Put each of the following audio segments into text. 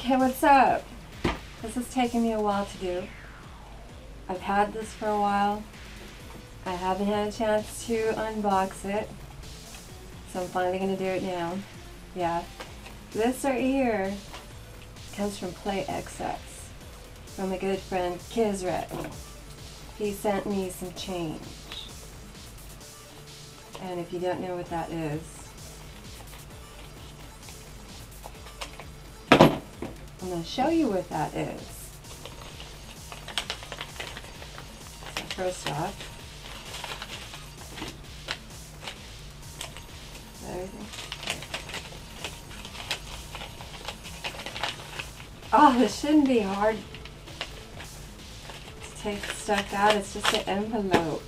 Okay, what's up? This is taking me a while to do. I've had this for a while. I haven't had a chance to unbox it. So I'm finally to do it now. Yeah. This right here comes from Play XS from a good friend, Kizret. He sent me some chainge. And if you don't know what that is, I'm going to show you what that is. So first off. Oh, this shouldn't be hard to take stuff out. It's just an envelope.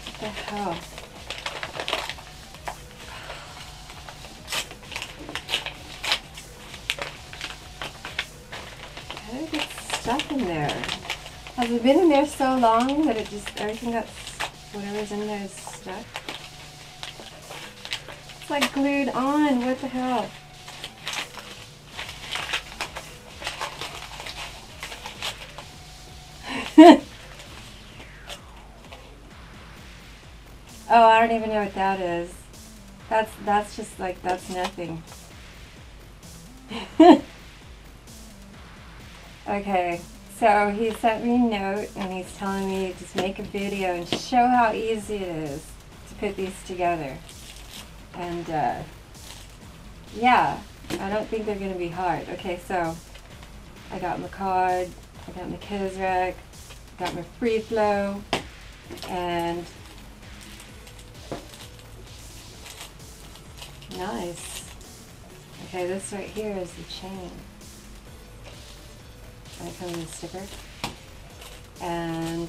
What the hell? Stuck in there? Has it been in there so long that it just, everything got, whatever's in there is stuck? It's like glued on. What the hell? oh, I don't even know what that is. That's that's just like that's nothing. okay, so he sent me a note and he's telling me to just make a video and show how easy it is to put these together. And uh, yeah, I don't think they're going to be hard. Okay, so I got my card, I got my Kizrak, got my free flow, and nice. Okay, this right here is the chain. A sticker. And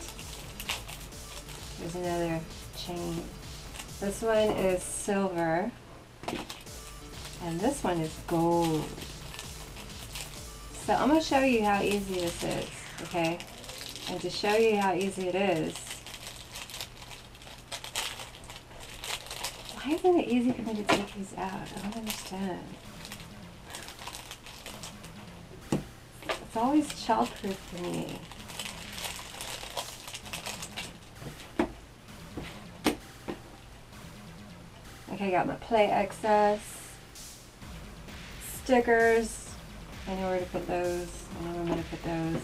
there's another chain. This one is silver. And this one is gold. So I'm going to show you how easy this is, okay? And to show you how easy it is, why isn't it easy for me to take these out? I don't understand. It's always childproof for me. Okay, I got my Play XS stickers. I know where to put those. I know where I'm going to put those.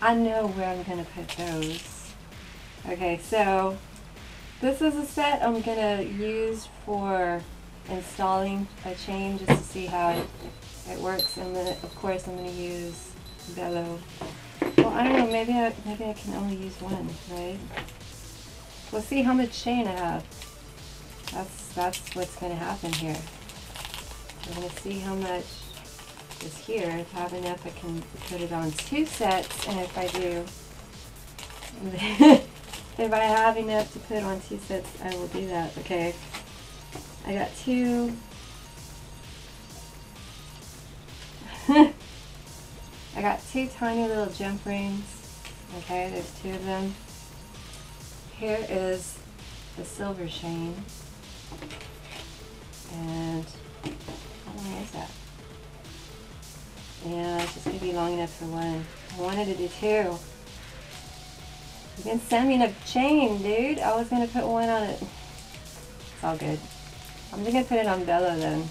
I know where I'm going to put those. Okay, so this is a set I'm going to use for installing a chain just to see how it, it works. And then, of course, I'm going to use Belo. Well, I don't know. Maybe I, maybe I can only use one, right? We'll see how much chain I have. That's that's what's going to happen here. I'm going to see how much is here. If I have enough, I can put it on two sets. And if I do, if I have enough to put on two sets, I will do that. Okay. I got two. I got two tiny little jump rings. Okay, there's two of them. Here is the silver chain. And how long is that? Yeah, it's just gonna be long enough for one. I wanted to do two. You can send me a chain, dude. I was gonna put one on it. It's all good. I'm just gonna put it on Belo then.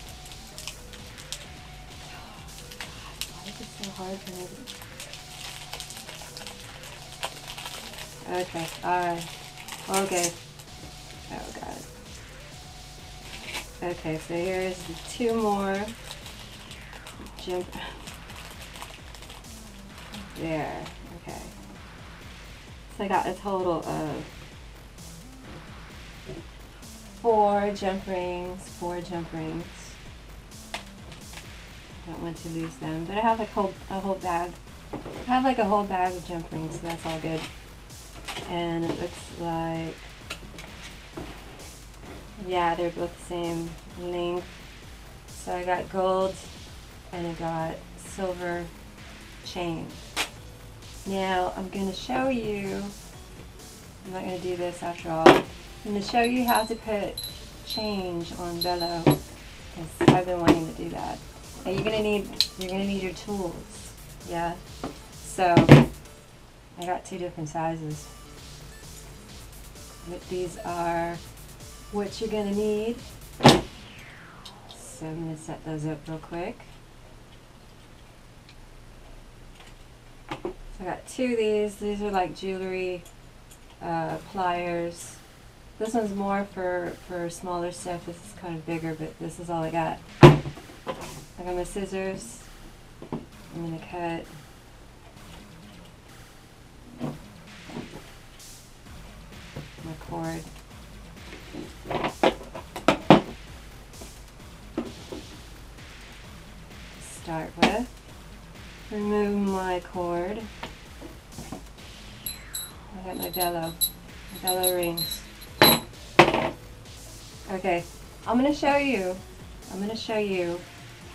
Hard? Okay, alright. Okay. Oh god. Okay, so here's the two more. Jump. There. Okay. So I got a total of four jump rings, four jump rings. Don't want to lose them, but I have like whole, a whole bag. I have like a whole bag of jump rings, so that's all good. And it looks like, yeah, they're both the same length. So I got gold and I got silver chain. Now I'm going to show you, I'm not going to do this after all, I'm going to show you how to put chainge on Belo because I've been wanting to do that. And you're gonna need you're gonna need your tools. Yeah. So I got two different sizes. But these are what you're gonna need. So I'm gonna set those up real quick. So I got two of these. These are like jewelry uh, pliers. This one's more for, for smaller stuff. This is kind of bigger, but this is all I got. I got my scissors. I'm gonna cut. My cord. Start with. Remove my cord. I got my Belo. My Belo rings. Okay, I'm gonna show you. I'm gonna show you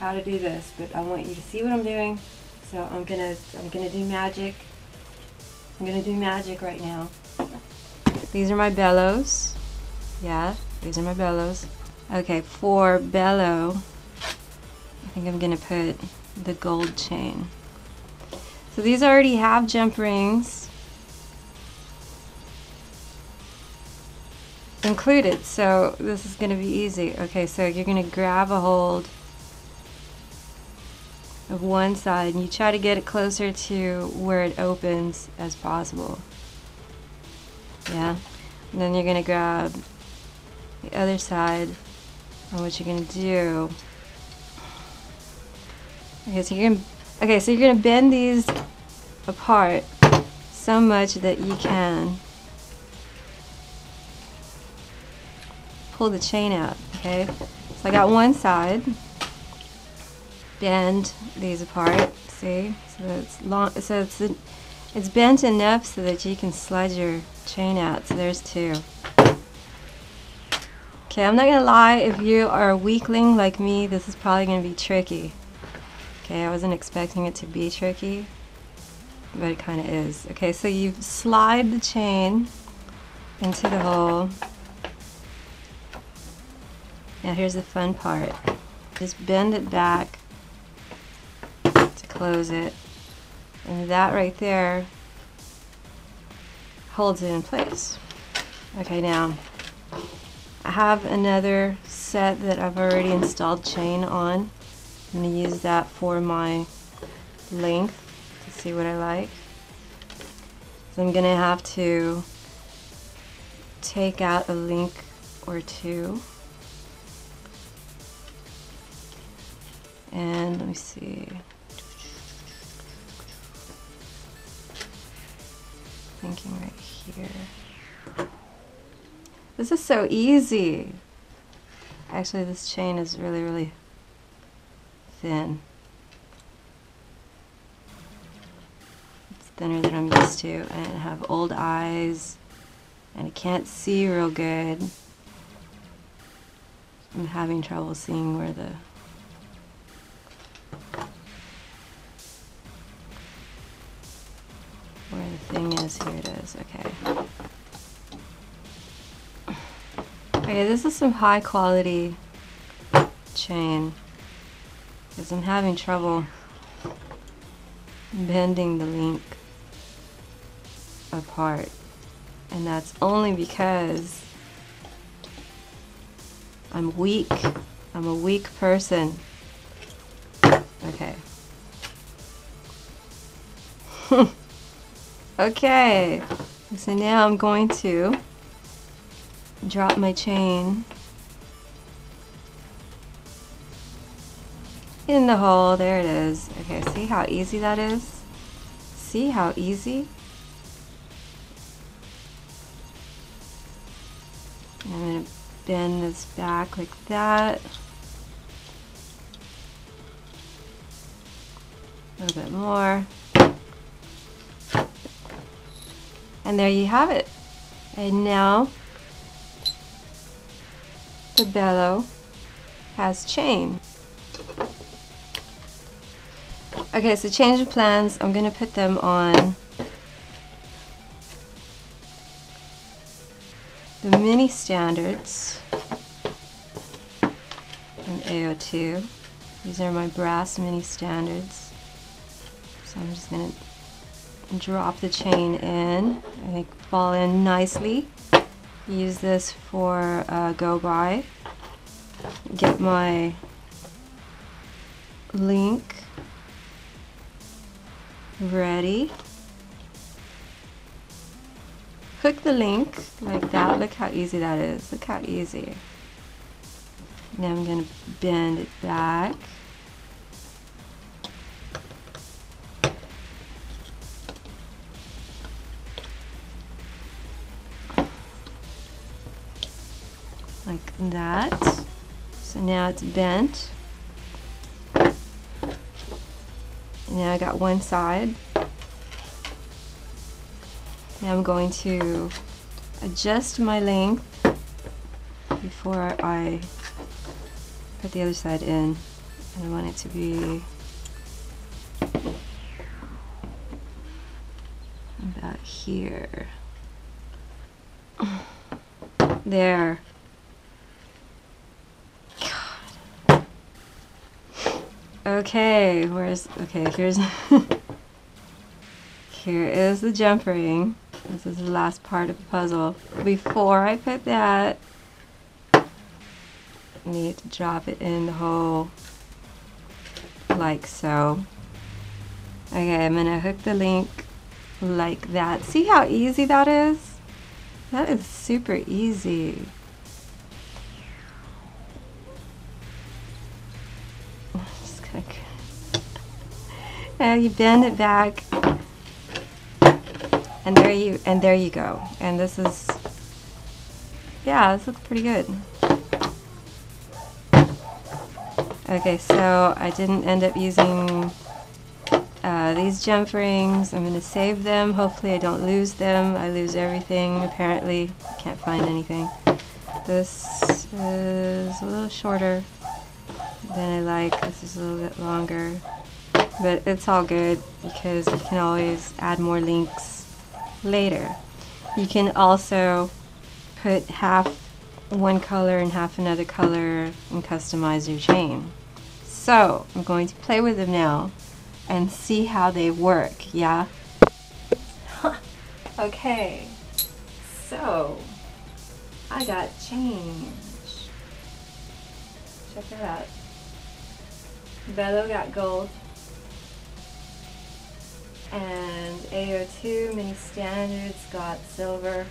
how to do this, but I want you to see what I'm doing. So I'm gonna I'm gonna do magic. I'm gonna do magic right now. These are my Belos. Yeah, these are my Belos. Okay, for Belo, I think I'm gonna put the gold chain. So these already have jump rings included, so this is gonna be easy. Okay, so you're gonna grab a hold of one side and you try to get it closer to where it opens as possible. Yeah. And then you're to grab the other side and what you're to do Okay, so you're to Okay, so you're to bend these apart so much that you can pull the chain out, okay? So I got one side bend these apart. See, so it's long. So it's it's bent enough so that you can slide your chain out. So there's two. Okay, I'm not gonna lie. If you are a weakling like me, this is probably gonna be tricky. Okay, I wasn't expecting it to be tricky, but it kind of is. Okay, so you slide the chain into the hole. Now here's the fun part. Just bend it back close it. And that right there holds it in place. Okay, now I have another set that I've already installed chain on. I'm going to use that for my length to see what I like. So I'm going to have to take out a link or two. And let me see. Thinking right here. This is so easy. Actually, this chain is really, really thin. It's thinner than I'm used to, and I have old eyes, and I can't see real good. I'm having trouble seeing where the thing is. Here it is. Okay. Okay, this is some high quality chain because I'm having trouble bending the link apart and that's only because I'm weak I'm a weak person okay Okay, so now I'm going to drop my chain in the hole. There it is. Okay, see how easy that is? See how easy? I'm going to bend this back like that. A little bit more. And there you have it. And now the Belo has chain. Okay, so change of plans. I'm going to put them on the mini standards. And AO2. These are my brass mini standards. So I'm just gonna drop the chain in. Think fall in nicely. Use this for uh, go by. Get my link ready. Hook the link like that. Look how easy that is. Look how easy. Now I'm going to bend it back. That. So now it's bent. Now I got one side. Now I'm going to adjust my length before I put the other side in. And I want it to be about here. There. Okay, where's okay, here's here is the jump ring. This is the last part of the puzzle. Before I put that, I need to drop it in the hole like so. Okay, I'm gonna hook the link like that. See how easy that is? That is super easy. And you bend it back. And there you and there you go. And this is yeah this looks pretty good. Okay so I didn't end up using uh, these jump rings. I'm gonna save them. Hopefully I don't lose them. I lose everything apparently. Can't find anything. This is a little shorter than I like. This is a little bit longer but it's all good because you can always add more links later. You can also put half one color and half another color and customize your chain. So I'm going to play with them now and see how they work, yeah? okay, so I got chainge. Check it out. Belo got gold and AO2 mini standards got silver.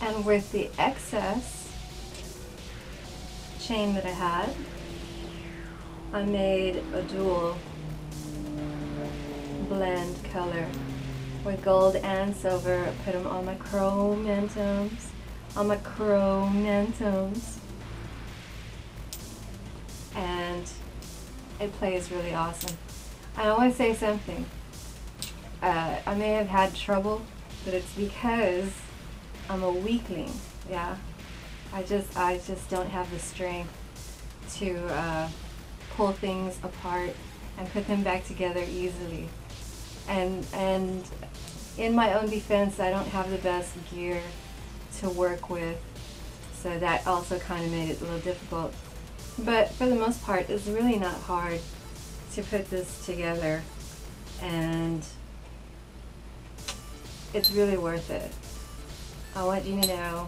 And with the excess chain that I had, I made a dual blend color with gold and silver. Put them on my Kromentums, on my Kromentums. And it plays really awesome. I want to say something. Uh, I may have had trouble, but it's because I'm a weakling. Yeah, I just I just don't have the strength to uh, pull things apart and put them back together easily. And and in my own defense, I don't have the best gear to work with, so that also kind of made it a little difficult. But for the most part, it's really not hard to put this together and it's really worth it. I want you to know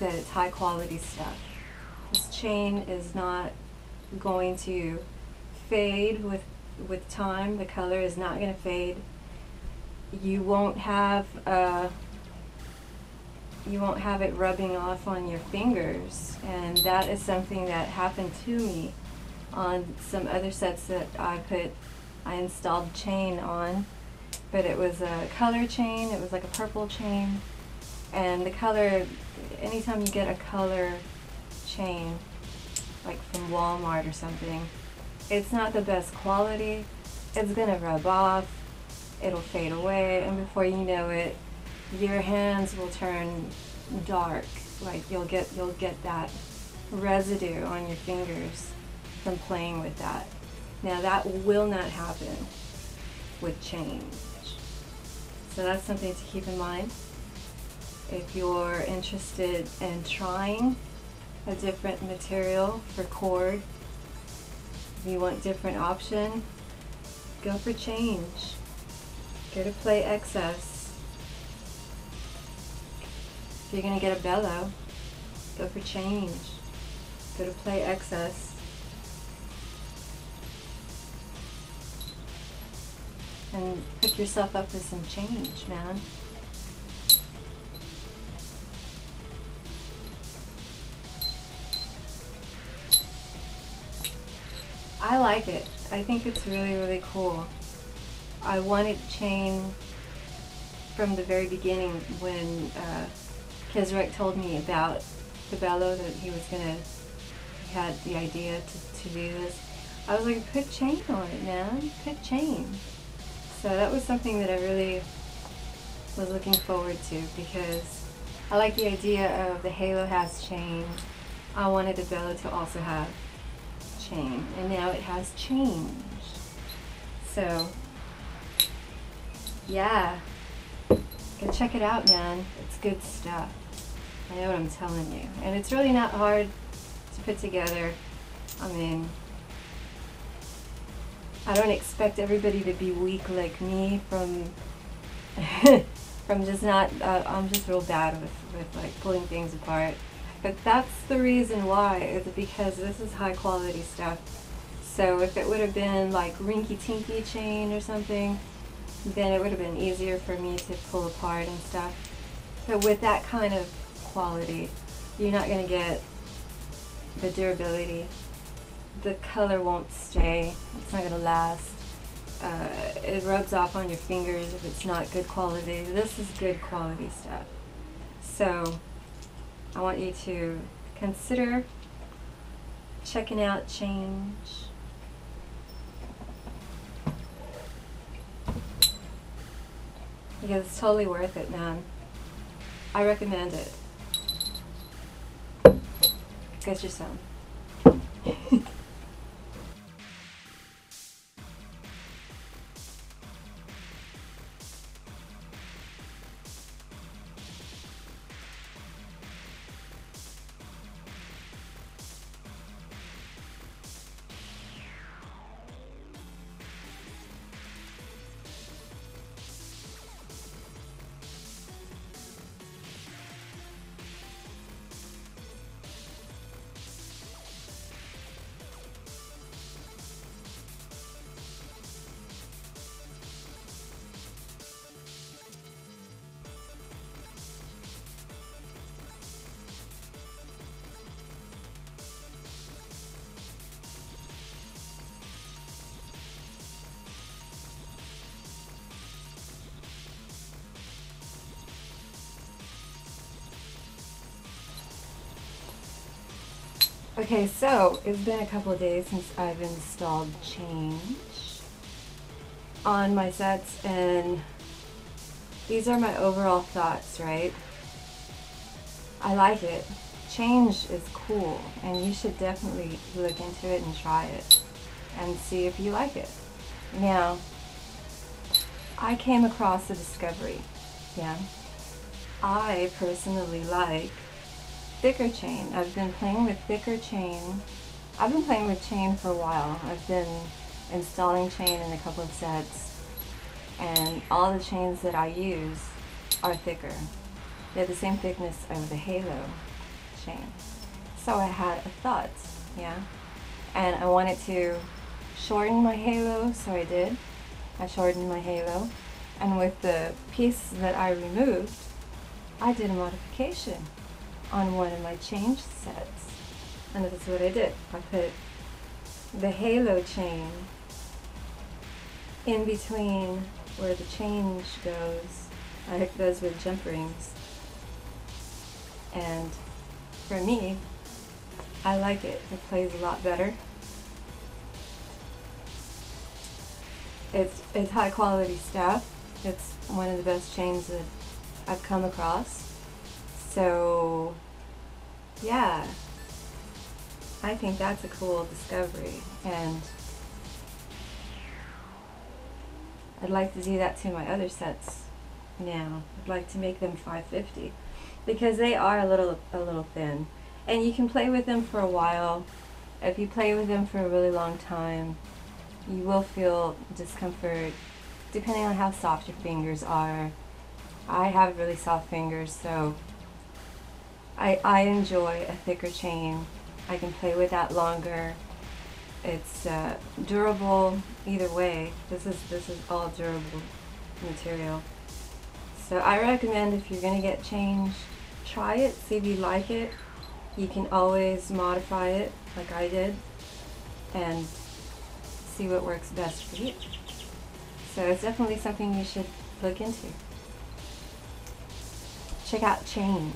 that it's high quality stuff. This chain is not going to fade with with time. The color is not going to fade. You won't have uh, you won't have it rubbing off on your fingers, and that is something that happened to me on some other sets that I put, I installed chain on, but it was a color chain, it was like a purple chain, and the color, anytime you get a color chain, like from Walmart or something, it's not the best quality, it's gonna rub off, it'll fade away, and before you know it, your hands will turn dark, like you'll get, you'll get that residue on your fingers from playing with that. Now that will not happen with chainge. So that's something to keep in mind. If you're interested in trying a different material for cord, if you want different option, go for chainge. Go to play excess. If you're gonna get a Belo, go for chainge. Go to play excess. And pick yourself up with some chainge, man. I like it. I think it's really, really cool. I wanted chain from the very beginning when uh, Kisrek told me about the Belo that he was gonna, he had the idea to, to do this. I was like, put chain on it, man. Put chain. So that was something that I really was looking forward to because I like the idea of the halo has chain. I wanted the Belo to also have chain and now it has changed. So yeah, go check it out man. It's good stuff. I know what I'm telling you. And it's really not hard to put together. I mean, I don't expect everybody to be weak like me from from just not, uh, I'm just real bad with, with like pulling things apart. But that's the reason why, is because this is high quality stuff. So if it would have been like rinky tinky chain or something, then it would have been easier for me to pull apart and stuff. But with that kind of quality, you're not going to get the durability. The color won't stay. It's not to last. Uh, it rubs off on your fingers if it's not good quality. This is good quality stuff. So I want you to consider checking out chainge. Because it's totally worth it, man. I recommend it. Get your some. Okay, so it's been a couple of days since I've installed chainge on my sets and these are my overall thoughts, right? I like it. Chainge is cool and you should definitely look into it and try it and see if you like it. Now, I came across a discovery, yeah. I personally like thicker chain. I've been playing with thicker chain. I've been playing with chain for a while. I've been installing chain in a couple of sets and all the chains that I use are thicker. They're the same thickness of the Halo chain. So I had a thought, yeah? And I wanted to shorten my Halo, so I did. I shortened my Halo. And with the piece that I removed, I did a modification on one of my chainge sets. And this is what I did. I put the halo chain in between where the chainge goes. I hook those with jump rings. And for me, I like it. It plays a lot better. It's, it's high quality stuff. It's one of the best chains that I've come across. So, yeah, I think that's a cool discovery, and I'd like to do that to my other sets now. I'd like to make them 550 because they are a little a little thin, And you can play with them for a while. If you play with them for a really long time, you will feel discomfort depending on how soft your fingers are. I have really soft fingers, so I, I enjoy a thicker chain. I can play with that longer. It's uh, durable either way. This is this is all durable material. So I recommend if you're gonna get changed, try it, see if you like it. You can always modify it like I did and see what works best for you. So it's definitely something you should look into. Check out Chainge.